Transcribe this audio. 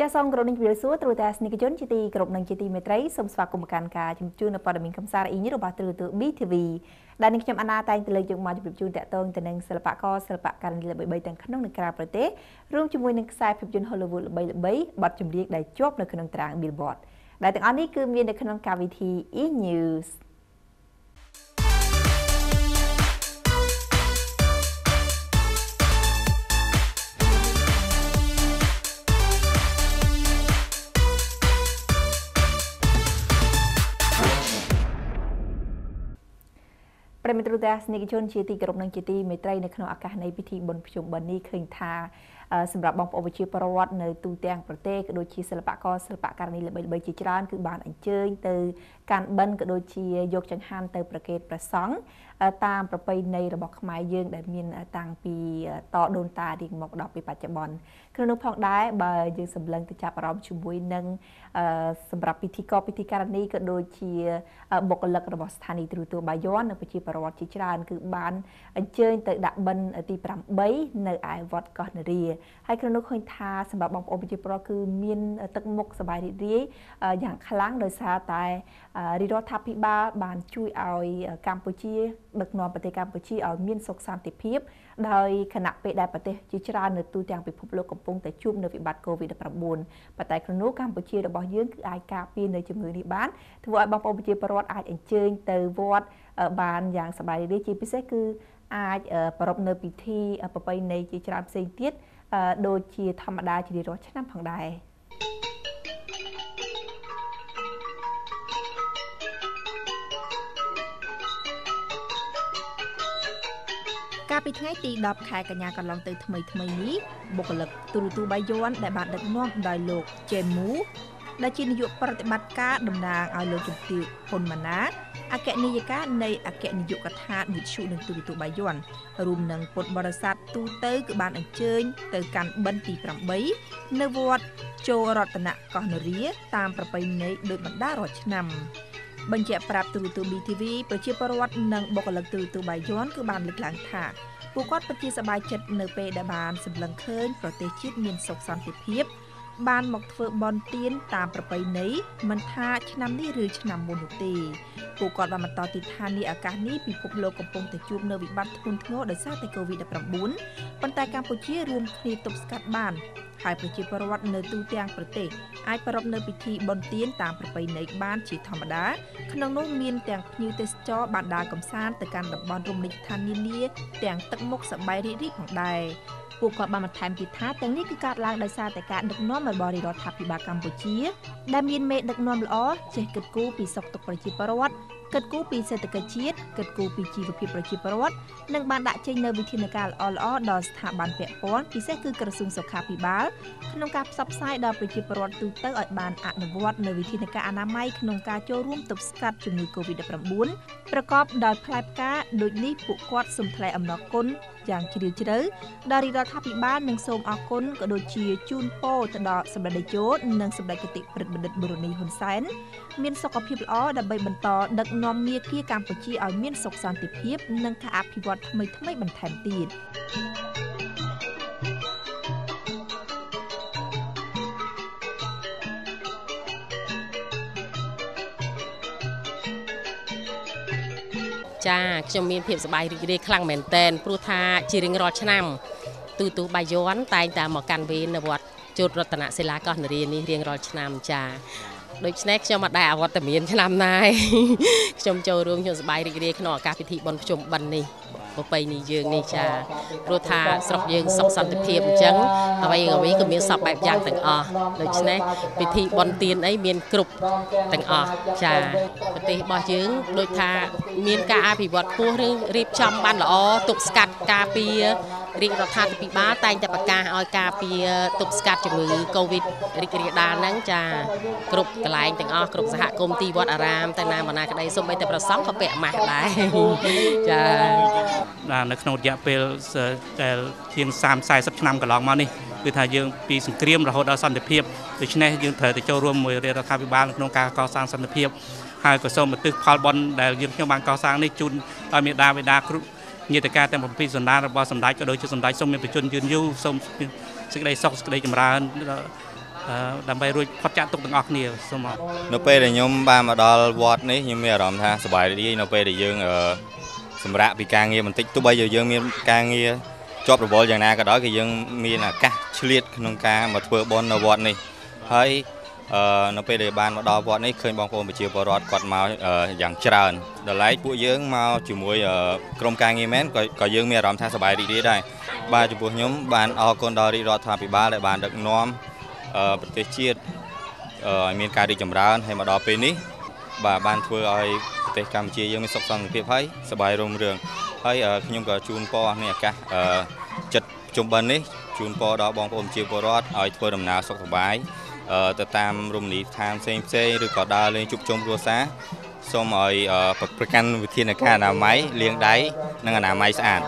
ចាសសូមគោរពនឹងជម្រាបសួរទ្រទស្សនិកជនជាទីគោរពនិងជាទីមេត្រីសូមស្វាគមន៍មកកាន់ការជំជូននៅព័ត៌មានកំសារអ៊ីញរបស់ទ្រទស្សន៍ BTV ដែលនឹងខ្ញុំអាណាតែងទៅលើកយកមកជម្រាបជូនតកតងទៅនឹងសិល្បករសិល្បករល្បីៗទាំងក្នុងនិងក្រៅប្រទេសរួមជាមួយនឹងខ្សែភាពយន្ត Hollywood ល្បីៗបទចម្រៀងដែលជាប់នៅក្នុងតារាង Billboard ដែលទាំងអស់នេះគឺមាននៅក្នុងកម្មវិធី E News ប្រិមិត្តរូតាស្និកជនជាទីគោរពនិងជាទីមេត្រីនៅក្នុងឱកាសនៃពិធីបុណ្យភ្ជុំបិណ្ឌនេះឃើញថាសម្រាប់បងប្អូនប្រជាពលរដ្ឋនៅទូទាំងប្រទេសក៏ដូចជាសិល្បករសិល្បករនេះល្បីៗជាច្រើនគឺបានអញ្ជើញទៅកាន់បិណ្ឌក៏ដូចជាយកចង្ហាន់ទៅប្រគេតព្រះសង្ឃតាមប្រពៃណីរបស់ខ្មែរយើងដែលមានតាំងពីតដូនតារៀងមកដល់ពេលបច្ចុប្បន្នក្នុងនោះផងដែរបើយើងសម្លឹងទៅចាប់អារម្មណ៍ជាមួយនឹងសម្រាប់ពិធីករពិធីការនីក៏ដូចជាបុគ្គលិករបស់ស្ថានីយ៍ទូរទស្សន៍បាយ័ននៅប្រជាពលរដ្ឋជាច្រើនគឺបានអញ្ជើញទៅដាក់បិណ្ឌទី8នៅឯវត្តកោះនរាហើយក្នុងនោះឃើញថាសម្រាប់បងប្អូនប្រជាពលរដ្ឋគឺមានទឹកមុខសប្បាយរីករាយយ៉ាងខ្លាំងដោយសារតែរាជរដ្ឋាភិបាលបានជួយឲ្យកម្ពុជាដឹកនាំប្រទេសកម្ពុជាឲ្យមានសុខសន្តិភាពដោយគណៈពេលដែលប្រទេសជាច្រើននៅទូទាំងពិភពលោកកំពុងតែជួបនៅវិបត្តិ COVID-19 ប៉ុន្តែក្នុងនោះកម្ពុជារបស់យើងគឺអាចការពារនៅជំងឺនេះបានធ្វើឲ្យបងប្អូនប្រជាពលរដ្ឋអាចអញ្ជើញទៅវត្តបានយ៉ាងសប្បាយរីករាយជាពិសេសគឺអាចប្រារព្ធនៅពិធីប្រពៃណីជាច្រើនផ្សេងទៀតដូចជាធម្មតាជារៀងរាល់ឆ្នាំផងដែរ កាលពីថ្ងៃទី10ខែកញ្ញាកន្លងទៅថ្មីថ្មីនេះបុគ្គលិកទូរទស្សន៍បាយ័នដែលបានដឹកនាំដោយលោកជេមូដែលជានាយកប្រតិបត្តិការតំណាងឲ្យលោកជំទាវហ៊ុនម៉ាណែតអគ្គនាយិកានៃអគ្គនាយកដ្ឋានវិទ្យុនិងទូរទស្សន៍បាយ័នរួមនឹងពុទ្ធបរិស័ទទូទៅគឺបានអញ្ជើញទៅកាន់បិណ្ឌទី8នៅវត្តចូលរតនកោះនរាតាមប្រពៃណីដោយបណ្ដារាល់ឆ្នាំ បញ្ជាក់ប្រាប់ទូរទស្សន៍ BTV ប្រជាពលរដ្ឋនិងបុគ្គលិកទូរទស្សន៍បាយ័នគឺបានលើកឡើងថាពួកគាត់ពិតជាសប្បាយចិត្តនៅពេលដែលបានសម្លឹងឃើញប្រទេសជាតិមានសុខសន្តិភាព បានមកធ្វើបន់ទៀនតាមប្រពៃណីមិនថាឆ្នាំនេះឬឆ្នាំមុននោះទេពួកគាត់បានបន្តទីថានេះឱកាសនេះពិភពលោកកំពុងតែជួបនៅវិបត្តិធ្ងន់ធ្ងរដោយសារតែ COVID-19 ប៉ុន្តែកម្ពុជារួមគ្នាទប់ស្កាត់បានហើយប្រជាពលរដ្ឋនៅទូទាំងប្រទេសអាចប្រារព្ធនៅពិធីបុណ្យទានតាមប្រពៃណីបានជាធម្មតាក្នុងនោះមានទាំងភ្ញៀវទេសចរបានដើរកម្សាន្តទៅកាន់តំបន់រមណីយដ្ឋាននានាទាំងទឹកមុខសប្បាយរីករាយផងដែរ ពួកគាត់បានបន្ថែមទៀតថាទាំងនេះគឺកើតឡើងដោយសារតែការដឹកនាំរបស់រដ្ឋាភិបាលកម្ពុជា ដែលមានមេដឹកនាំល្អចេះគិតគូរពីសុខទុក្ខប្រជាពលរដ្ឋគិតគូរពីសេដ្ឋកិច្ចជាតិគិតគូរពីជីវភាពប្រជាពលរដ្ឋនិងបានដាក់ចេញនូវវិធានការល្អៗដល់ស្ថាប័នពាក់ព័ន្ធពិសេសគឺក្រសួងសុខាភិបាលក្នុងការផ្សព្វផ្សាយដល់ប្រជាពលរដ្ឋទូទៅឲ្យបានអនុវត្តនូវវិធានការអនាម័យក្នុងការចូលរួមទប់ស្កាត់ជំងឺ Covid-19 ប្រកបដោយផ្លែផ្កាដូចនេះពួកគាត់សូមថ្លែងអំណរគុណយ៉ាងជ្រាលជ្រៅដល់រដ្ឋាភិបាលនិងសូមអរគុណក៏ដូចជាជូនពរទៅដល់សម្ដេចតេជោនិងសម្ដេចគតិប្រិទ្ធបណ្ឌិតបូរនីហ៊ុនសែនមានសុខភាពល្អដើម្បីបន្តដឹកនាំមាគ៌ាកម្ពុជាឲ្យមានសុខសន្តិភាព និងការអភិវឌ្ឍថ្មីថ្មីបន្ថែមទៀតចាខ្ញុំមានភាពសប្បាយរីករាយខ្លាំងមែនតែនព្រោះថាជារៀងរាល់ឆ្នាំទូទូបាយ័នតែងតែមកកាន់វេននៅវត្តជោតរតនសិលាកោះនរានេះរៀងរាល់ឆ្នាំចា ដូច្នេះខ្ញុំអត់ដែរអវត្តមានឆ្នាំណាយខ្ញុំចូលរួមខ្ញុំសប្បាយរីករាយក្នុងឱកាសពិធីបុណ្យភ្ជុំបិណ្ឌនេះប្រពៃណីយើងនេះចាព្រោះថាស្រុកយើងសុខសន្តិភាពអញ្ចឹងអ្វីអ្វីក៏មានសពបែបយ៉ាងទាំងអស់ដូច្នេះពិធីបុណ្យទានអីមានគ្រប់ទាំងអស់ចាប្រទេសរបស់យើងដូចថាមានការអភិវឌ្ឍខ្ពស់ឬរៀបចំបានល្អទប់ស្កាត់ការពារ រាជរដ្ឋាភិបាលតែងតែប្រកាសឲ្យការពារទប់ស្កាត់ជំងឺ Covid រីករាលដាលហ្នឹងចាគ្រប់កន្លែងទាំងអស់គ្រប់សហគមន៍ទីវត្តអារាមតែណាបណ្ណាក្តីសូម្បីតែប្រសង់ក៏ពាក់ម៉ាស់ដែរចានៅក្នុងរយៈពេលដែលជាង30 40ឆ្នាំកន្លងមកនេះគឺថាយើងពីសង្គ្រាមរហូតដល់សន្តិភាពដូច្នេះយើងត្រូវទៅចូលរួមមួយរដ្ឋាភិបាលក្នុងការកសាងសន្តិភាពហើយក៏សូមឧទ្ទិសផលបុណ្យដែលយើងខ្ញុំបានកសាងនេះជូនដល់មេដាបេដាគ្រប់ ញាតិការទាំង7សន្តានរបស់សម្ដេចក៏ដូចជាសម្ដេចសូមមានប្រជញ្ញយឺនយូរសូមសេចក្តីសុខសេចក្តីចម្រើនដើម្បីរួចផុតចាកទុកទាំងអស់គ្នាសូមអរនៅពេលដែលខ្ញុំបានមកដល់វត្តនេះខ្ញុំមានអារម្មណ៍ថាសប្បាយរីករាយនៅពេលដែលយើងអឺសម្រាប់ពីការងារបន្តិចទោះបីជាយើងមានការងារជាប់រវល់យ៉ាងណាក៏ដោយគឺយើងមានឱកាសឆ្លៀតក្នុងការមកធ្វើបុណ្យនៅវត្តនេះហើយអឺ នៅពេលដែលបានមកដល់វត្តនេះឃើញបងប្អូនប្រជាពលរដ្ឋគាត់មកអឺយ៉ាងច្រើនដល់ឡែកពួកយើងមកជាមួយអឺក្រុមការងារមែនក៏ក៏យើងមានអារម្មណ៍ថាសប្បាយរីករាយដែរបាទចំពោះខ្ញុំបានអរគុណដល់រាជរដ្ឋាភិបាលដែលបានដឹកនាំអឺប្រទេសជាតិអឺឲ្យមានការរីកចម្រើនហើយមកដល់ពេលនេះបាទបានធ្វើឲ្យប្រទេសកម្ពុជាយើងមានសុខសន្តិភាពហើយសប្បាយរុងរឿងហើយអឺខ្ញុំក៏ជូនពរនេះឱកាសអឺចិត្តជុំបិណ្ឌនេះជូនពរដល់បងប្អូនជាពលរដ្ឋឲ្យធ្វើដំណើរសុខសប្បាយអឺ ទៅតាមរមណីយដ្ឋានផ្សេងផ្សេងឬក៏ដើរលេងជួបជុំគ្រួសារសូមឲ្យអឺប្រកាន់វិធានការអនាម័យលាងដៃនិងអនាម័យស្អាត